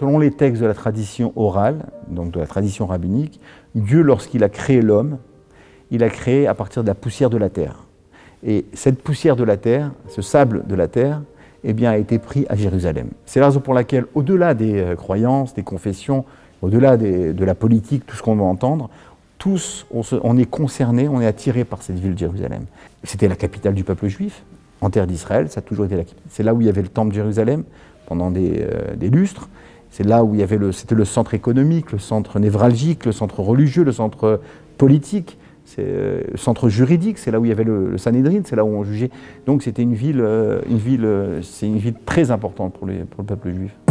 Selon les textes de la tradition orale, donc de la tradition rabbinique, Dieu, lorsqu'il a créé l'homme, il a créé à partir de la poussière de la terre. Et cette poussière de la terre, ce sable de la terre, eh bien, a été pris à Jérusalem. C'est la raison pour laquelle, au-delà des euh, croyances, des confessions, au-delà de la politique, tout ce qu'on va entendre, tous, on, est concernés, on est attirés par cette ville de Jérusalem. C'était la capitale du peuple juif, en terre d'Israël, ça a toujours été la capitale. C'est là où il y avait le temple de Jérusalem pendant des, euh, lustres. C'est là où il y avait le, le centre économique, le centre névralgique, le centre religieux, le centre politique, c'est euh, le centre juridique. C'est là où il y avait le, Sanhedrin, c'est là où on jugeait. Donc c'était une ville, euh, ville très importante pour le peuple juif.